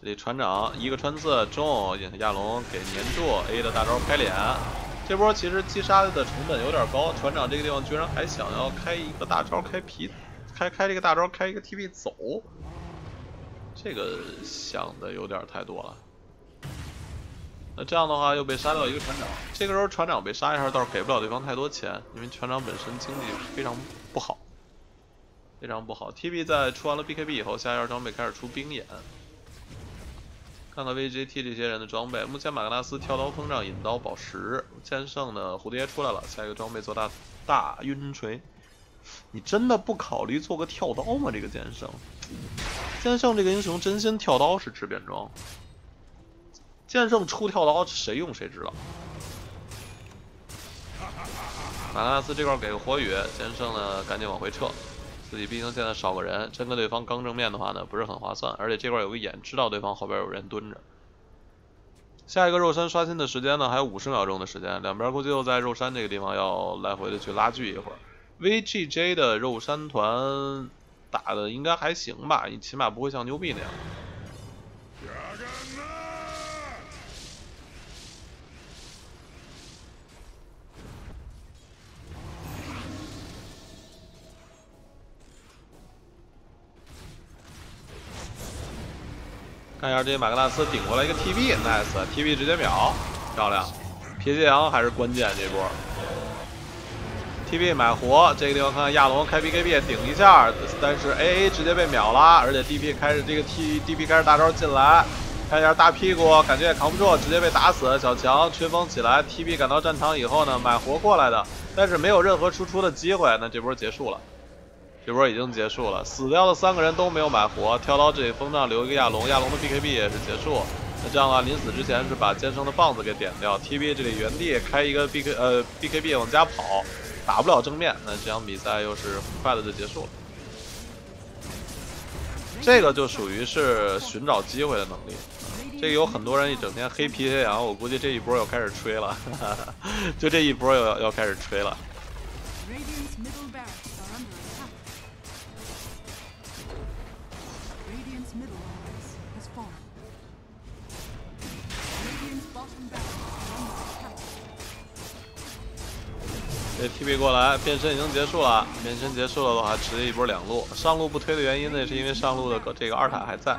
这里船长一个穿刺中，亚龙给粘住 A 的大招开脸，这波其实击杀的成本有点高，船长这个地方居然还想要开一个大招开皮，开开这个大招开一个 TP 走，这个想的有点太多了。那这样的话又被杀掉一个船长，这个时候船长被杀一下倒是给不了对方太多钱，因为船长本身经济非常不好，非常不好。Tb 在出完了 BKB 以后，下一件装备开始出冰眼。看看 VGT 这些人的装备，目前马格纳斯跳刀风杖引刀宝石，剑圣的蝴蝶出来了，下一个装备做大大晕锤。你真的不考虑做个跳刀吗？这个剑圣，剑圣这个英雄真心跳刀是质变装，剑圣出跳刀谁用谁知道。马拉斯这块给个火雨，剑圣呢赶紧往回撤。自己毕竟现在少个人，真跟对方刚正面的话呢，不是很划算。而且这块有个眼，知道对方后边有人蹲着。下一个肉山刷新的时间呢，还有五十秒钟的时间，两边估计又在肉山这个地方要来回的去拉锯一会儿。VGJ 的肉山团打的应该还行吧，起码不会像牛逼那样。看一下这马格纳斯顶过来一个 TB，nice，TB 直接秒，漂亮。皮杰羊还是关键这波。TB 买活，这个地方看看亚龙开 BKB 顶一下，但是 AA 直接被秒了，而且 DP 开始这个 TDP 开始大招进来，看一下大屁股，感觉也扛不住，直接被打死。小强吹风起来，TB 赶到战场以后呢，买活过来的，但是没有任何输出的机会，那这波结束了。这波已经结束了，死掉的三个人都没有买活，跳到这里风杖留一个亚龙，亚龙的 BKB 也是结束。那这样的话，临死之前是把剑圣的棒子给点掉，TB 这里原地开一个 BK 呃 BKB 往家跑，打不了正面，那这场比赛又是很快的就结束了。这个就属于是寻找机会的能力，这个有很多人一整天黑皮鞋羊，我估计这一波又开始吹了，就这一波又要要开始吹了。这 TP 过来，变身已经结束了。变身结束了的话，直接一波两路。上路不推的原因呢，是因为上路的这个二塔还在。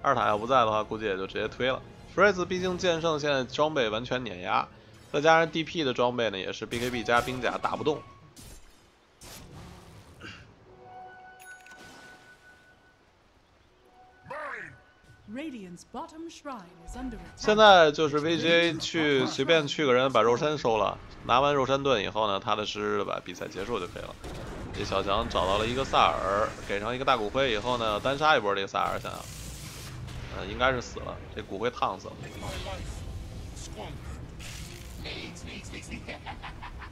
二塔要不在的话，估计也就直接推了。Freeze 毕竟剑圣现在装备完全碾压，再加上 DP 的装备呢，也是 BKB 加冰甲打不动。现在就是 VGA 去随便去个人把肉山收了，拿完肉山盾以后呢，踏踏实实的把比赛结束就可以了。这小强找到了一个萨尔，给上一个大骨灰以后呢，单杀一波这个萨尔，想想，呃，应该是死了，这骨灰烫死了。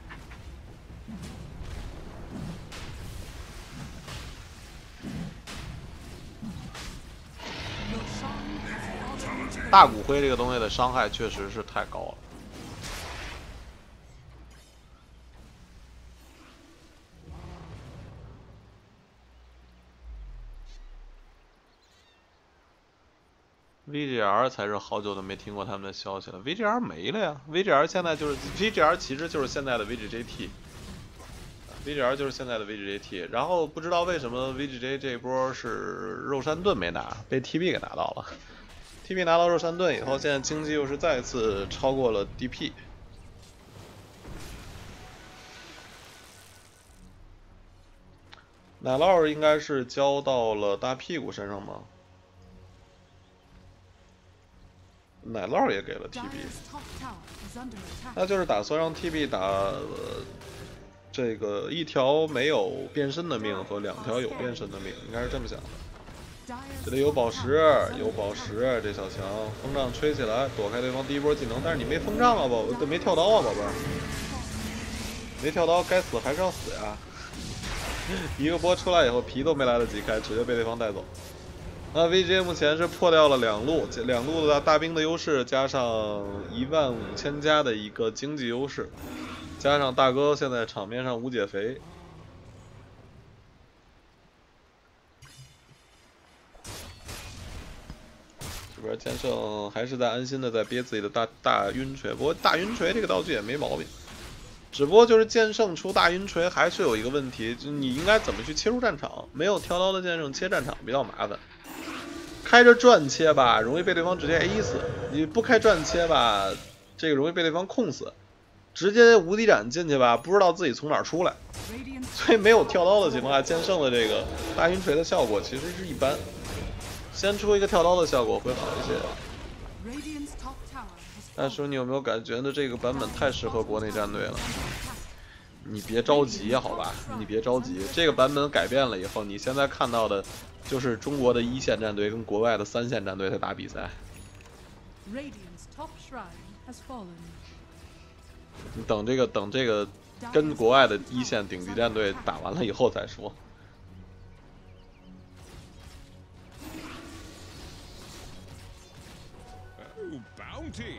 大骨灰这个东西的伤害确实是太高了。VGR 才是好久都没听过他们的消息了，VGR 没了呀，VGR 现在就是 VGR 其实就是现在的 VGJT VGJT，VGR 就是现在的 VGJT，然后不知道为什么 VGJ 这波是肉山盾没拿，被 TB 给拿到了，TB 拿到肉山盾以后，现在经济又是再次超过了 DP，奶酪应该是交到了大屁股身上吗？奶酪也给了 TB，那就是打算让 TB 打这个一条没有变身的命和两条有变身的命，应该是这么想的。这里有宝石，有宝石，这小强风杖吹起来，躲开对方第一波技能，但是你没风杖啊，宝，没跳刀啊，宝贝儿，没跳刀，该死还是要死呀！一个波出来以后，皮都没来得及开，直接被对方带走。那 VJ 目前是破掉了两路，两路的大兵的优势，加上一万五千加的一个经济优势，加上大哥现在场面上无解肥，这边剑圣还是在安心的在憋自己的大大晕锤，不过大晕锤这个道具也没毛病，只不过就是剑圣出大晕锤还是有一个问题，就你应该怎么去切入战场？没有跳刀的剑圣切战场比较麻烦。开着转切吧，容易被对方直接 A 死；你不开转切吧，这个容易被对方控死。直接无敌斩进去吧，不知道自己从哪儿出来。所以没有跳刀的情况下，剑圣的这个大晕锤的效果其实是一般。先出一个跳刀的效果会好一些。大叔，你有没有感觉呢？这个版本太适合国内战队了？你别着急，好吧？你别着急，这个版本改变了以后，你现在看到的。就是中国的一线战队跟国外的三线战队在打比赛。你等这个，等这个跟国外的一线顶级战队打完了以后再说。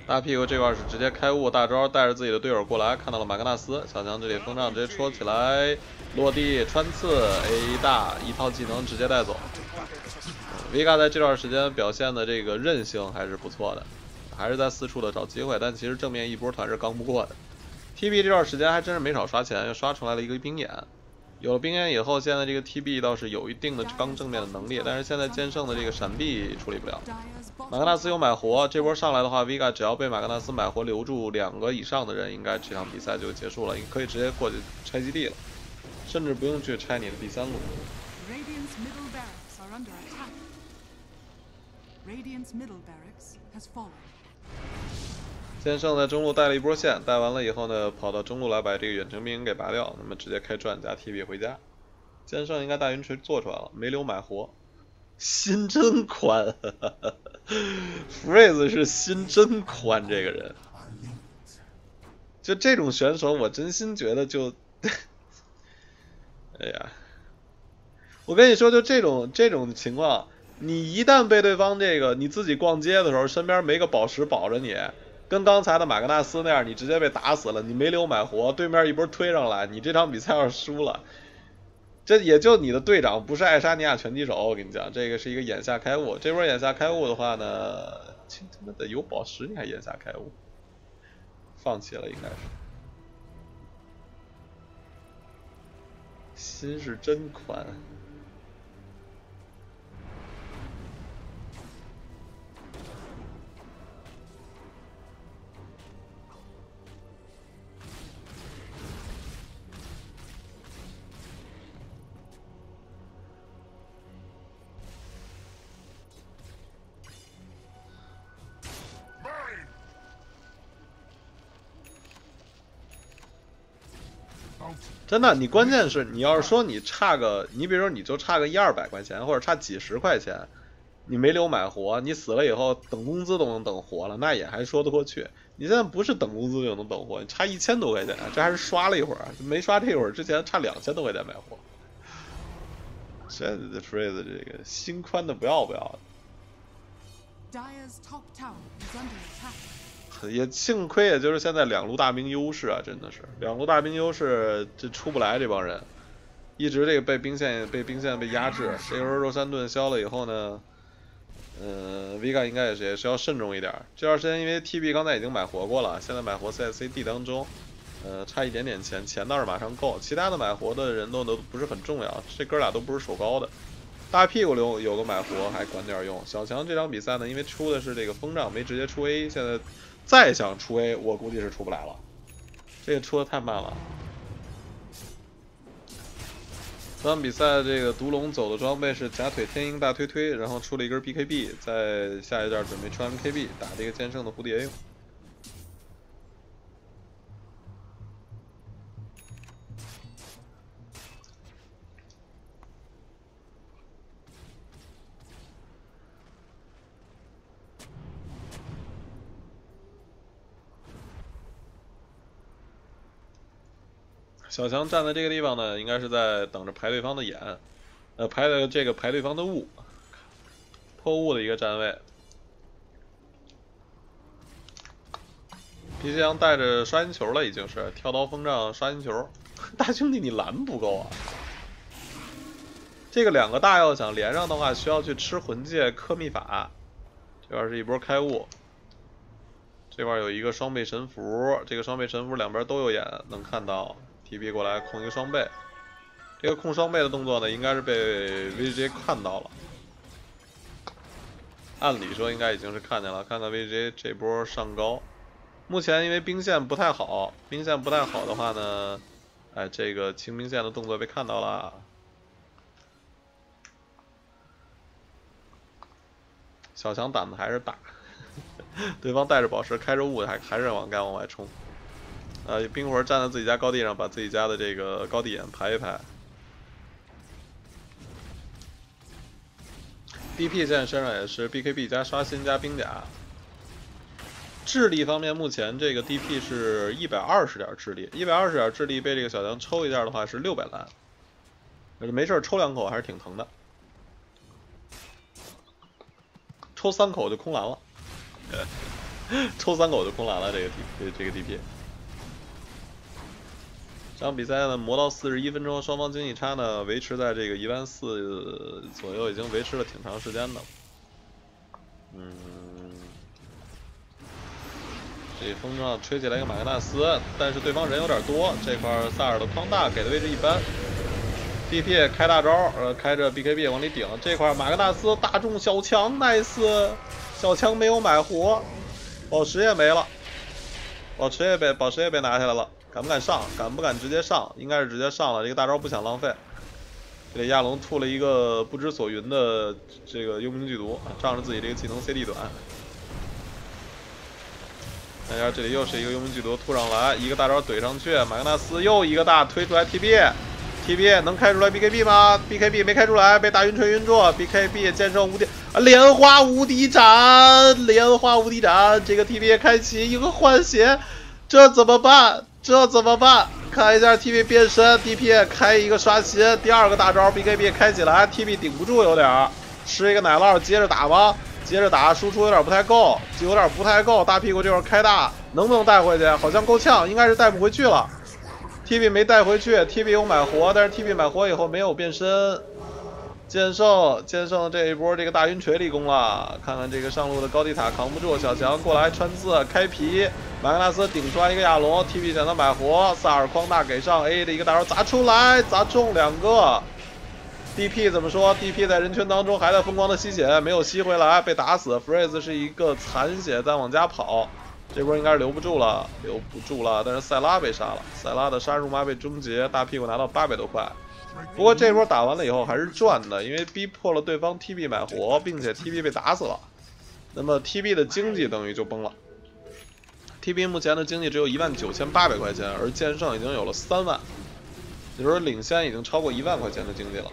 大屁股这块是直接开悟大招，带着自己的队友过来，看到了马格纳斯，小强这里风杖直接戳起来，落地穿刺 A 大一套技能直接带走。Vega 在这段时间表现的这个韧性还是不错的，还是在四处的找机会，但其实正面一波团是刚不过的。TB 这段时间还真是没少刷钱，又刷出来了一个冰眼。有了冰眼以后，现在这个 TB 倒是有一定的刚正面的能力，但是现在剑圣的这个闪避处理不了。马格纳斯有买活，这波上来的话，Vega 只要被马格纳斯买活留住两个以上的人，应该这场比赛就结束了，你可以直接过去拆基地了，甚至不用去拆你的第三路。剑圣在中路带了一波线，带完了以后呢，跑到中路来把这个远程兵给拔掉，那么直接开转加 TB 回家。剑圣应该大云锤做出来了，没留买活，心真宽。Freeze 是心真宽，这个人，就这种选手，我真心觉得就，哎呀，我跟你说，就这种这种情况。你一旦被对方这个，你自己逛街的时候身边没个宝石保着你，跟刚才的马格纳斯那样，你直接被打死了，你没留买活，对面一波推上来，你这场比赛要是输了，这也就你的队长不是爱沙尼亚拳击手，我跟你讲，这个是一个眼下开悟，这波眼下开悟的话呢，他妈的有宝石你还眼下开悟，放弃了应该是，心是真宽。真的，你关键是你要是说你差个，你比如说你就差个一二百块钱，或者差几十块钱，你没留买活，你死了以后等工资都能等活了，那也还说得过去。你现在不是等工资就能等活，你差一千多块钱，这还是刷了一会儿，没刷这会儿之前差两千多块钱买活。现在的 Freeze 这个心宽的不要不要的。也幸亏，也就是现在两路大兵优势啊，真的是两路大兵优势，这出不来这帮人，一直这个被兵线被兵线被压制。这时候肉山盾消了以后呢，嗯，Vega 应该也是也是要慎重一点。这段时间因为 TB 刚才已经买活过了，现在买活在 CD 当中，呃，差一点点钱，钱倒是马上够。其他的买活的人都都不是很重要，这哥俩都不是手高的。大屁股有有个买活还管点用。小强这场比赛呢，因为出的是这个风杖，没直接出 A，现在。再想出 A，我估计是出不来了，这个出的太慢了。这场比赛这个毒龙走的装备是假腿天鹰大推推，然后出了一根 BKB，在下一站准备出 MKB 打这个剑圣的蝴蝶用。小强站在这个地方呢，应该是在等着排对方的眼，呃，排的这个排对方的雾，破雾的一个站位。皮皮羊带着刷新球了，已经是跳刀风杖刷新球。大兄弟，你蓝不够啊！这个两个大要想连上的话，需要去吃魂戒刻秘法。这边是一波开雾，这边有一个双倍神符，这个双倍神符两边都有眼，能看到。TB 过来控一个双倍，这个控双倍的动作呢，应该是被 VJ 看到了。按理说应该已经是看见了，看看 VJ 这波上高。目前因为兵线不太好，兵线不太好的话呢，哎，这个清兵线的动作被看到了。小强胆子还是大，对方带着宝石开着雾，还还是往该往外冲。呃，冰魂站在自己家高地上，把自己家的这个高地眼排一排。DP 现在身上也是 BKB 加刷新加冰甲。智力方面，目前这个 DP 是一百二十点智力，一百二十点智力被这个小强抽一下的话是六百蓝，没事抽两口还是挺疼的，抽三口就空蓝了，抽三口就空蓝了，这个 D 这个 DP。这场比赛呢，磨到四十一分钟，双方经济差呢维持在这个一万四左右，已经维持了挺长时间的。嗯，这风筝吹起来一个马格纳斯，但是对方人有点多，这块萨尔的框大给的位置一般。DP 开大招，呃，开着 BKB 往里顶，这块马格纳斯大中小强，nice，小强没有买活，宝石也没了，宝石也被宝石也被拿下来了。敢不敢上？敢不敢直接上？应该是直接上了。这个大招不想浪费。这里亚龙吐了一个不知所云的这个幽冥剧毒，仗着自己这个技能 CD 短。看一下，这里又是一个幽冥剧毒吐上来，一个大招怼上去，马格纳斯又一个大推出来 TB，TB 能开出来 BKB 吗？BKB 没开出来，被大晕锤晕住。BKB 剑圣无敌啊，莲花无敌斩，莲花无敌斩，这个 TB 开启一个换血，这怎么办？这怎么办？看一下 TB 变身，DP 开一个刷新，第二个大招 BKB 开起来，TB 顶不住有点，吃一个奶酪接着打吗？接着打，输出有点不太够，就有点不太够，大屁股这会儿开大，能不能带回去？好像够呛，应该是带不回去了。TB 没带回去，TB 有买活，但是 TB 买活以后没有变身。剑圣，剑圣这一波这个大晕锤立功了，看看这个上路的高地塔扛不住，小强过来穿刺开皮，马格纳斯顶出来一个亚龙，TP 想他买活，萨尔框大给上 A 的一个大招砸出来，砸中两个，DP 怎么说？DP 在人群当中还在疯狂的吸血，没有吸回来，被打死，Freeze 是一个残血在往家跑，这波应该是留不住了，留不住了，但是塞拉被杀了，塞拉的杀入妈被终结，大屁股拿到八百多块。不过这波打完了以后还是赚的，因为逼迫了对方 TB 买活，并且 TB 被打死了，那么 TB 的经济等于就崩了。TB 目前的经济只有一万九千八百块钱，而剑圣已经有了三万，也就是领先已经超过一万块钱的经济了。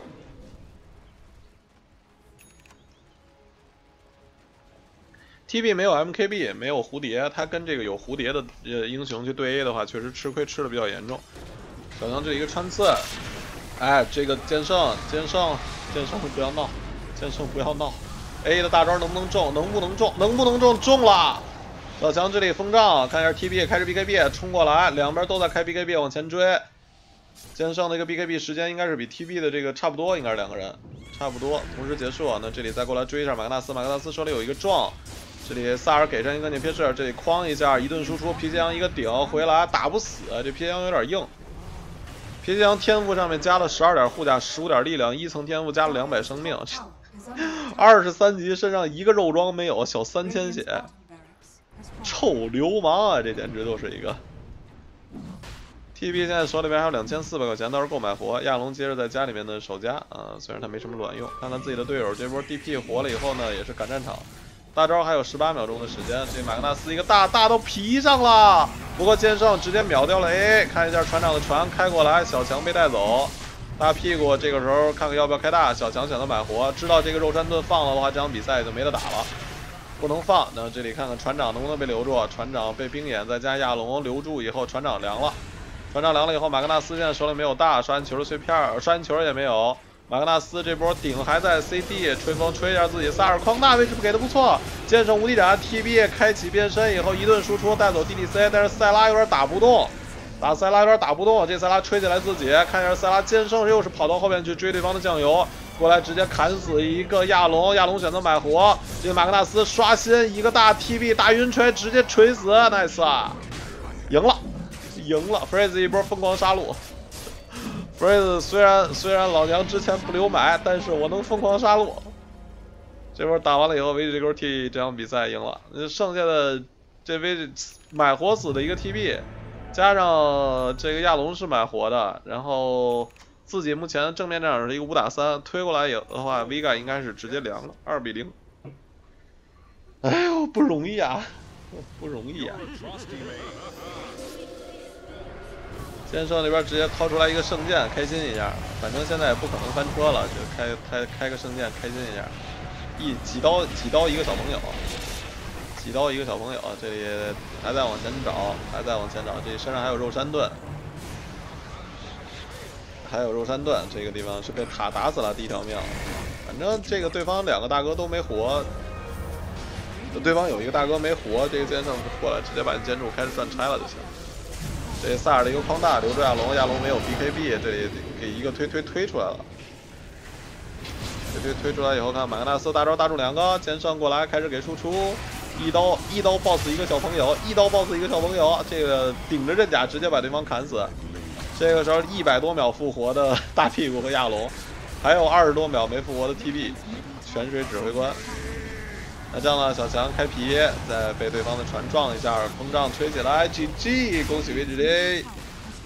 TB 没有 MKB，没有蝴蝶，他跟这个有蝴蝶的呃英雄去对 A 的话，确实吃亏吃的比较严重。小强这一个穿刺。哎，这个剑圣，剑圣，剑圣不要闹，剑圣不要闹，A 的大招能不能中？能不能中？能不能中？中了！小强这里封账，看一下 TB 开始 BKB 冲过来，两边都在开 BKB 往前追。剑圣的一个 BKB 时间应该是比 TB 的这个差不多，应该是两个人差不多同时结束。那这里再过来追一下马格纳斯，马格纳斯手里有一个撞，这里萨尔给上一个逆撇式，这里哐一下一顿输出，皮杰羊一个顶回来打不死，这皮杰羊有点硬。皮杰羊天赋上面加了十二点护甲，十五点力量，一层天赋加了两百生命，二十三级身上一个肉装没有，小三千血。臭流氓啊！这简直就是一个。TP 现在手里边还有两千四百块钱，到时候购买活。亚龙接着在家里面的守家啊，虽然他没什么卵用。看看自己的队友这波 D P 活了以后呢，也是赶战场。大招还有十八秒钟的时间，这马格纳斯一个大大都皮上了。不过剑圣直接秒掉了 A。看一下船长的船开过来，小强被带走。大屁股这个时候看看要不要开大。小强选择买活，知道这个肉山盾放了的话，这场比赛也就没得打了。不能放，那这里看看船长能不能被留住。船长被冰眼再加亚龙留住以后，船长凉了。船长凉了以后，马格纳斯现在手里没有大刷球的碎片，刷球也没有。马格纳斯这波顶还在 CD，吹风吹一下自己。萨尔框大位置给的不错，剑圣无敌斩 TB 开启变身以后一顿输出带走 DDC，但是塞拉有点打不动，打塞拉有点打不动。这塞拉吹起来自己，看一下塞拉剑圣又是跑到后面去追对方的酱油。过来直接砍死一个亚龙，亚龙选择买活，这个马格纳斯刷新一个大 TB 大晕锤，直接锤死，nice，赢了，赢了，Freeze 一波疯狂杀戮，Freeze 虽然虽然老娘之前不留买，但是我能疯狂杀戮，这波打完了以后，VG 勾 T 这场比赛赢了，剩下的这 VG 买活死的一个 TB，加上这个亚龙是买活的，然后。自己目前正面战场是一个五打三，推过来以后的话，Vega 应该是直接凉了，二比零。哎呦，不容易啊，不容易啊！剑圣那边直接掏出来一个圣剑，开心一下。反正现在也不可能翻车了，就开开开个圣剑，开心一下。一几刀几刀一个小朋友，几刀一个小朋友，这里还在往前找，还在往前找，这身上还有肉山盾。还有肉山盾，这个地方是被塔打死了第一条命。反正这个对方两个大哥都没活，对方有一个大哥没活，这个剑圣过来直接把建筑开始转拆了就行。这萨尔的一个框大留住亚龙，亚龙没有 BKB，这里给一个推推推出来了。推推推出来以后，看马格纳斯大招大中两个，剑圣过来开始给输出，一刀一刀 boss 一个小朋友，一刀 boss 一个小朋友，这个顶着刃甲直接把对方砍死。这个时候一百多秒复活的大屁股和亚龙，还有二十多秒没复活的 TB，泉水指挥官。那这样呢？小强开皮，再被对方的船撞一下，膨胀吹起来，GG！恭喜 VGT，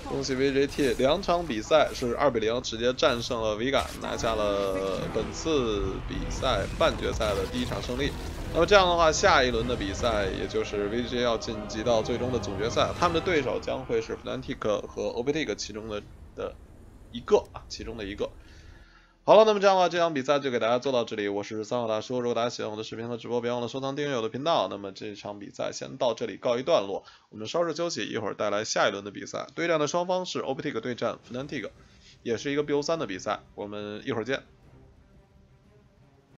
恭喜 VGT，两场比赛是二比零直接战胜了 Vega，拿下了本次比赛半决赛的第一场胜利。那么这样的话，下一轮的比赛，也就是 VG 要晋级到最终的总决赛，他们的对手将会是 Fnatic 和 OPTIC 其中的的一个啊，其中的一个。好了，那么这样的话，这场比赛就给大家做到这里。我是三号大叔，如果大家喜欢我的视频和直播，别忘了收藏订阅我的频道。那么这场比赛先到这里告一段落，我们稍事休息，一会儿带来下一轮的比赛。对战的双方是 OPTIC 对战 Fnatic，也是一个 BO3 的比赛，我们一会儿见。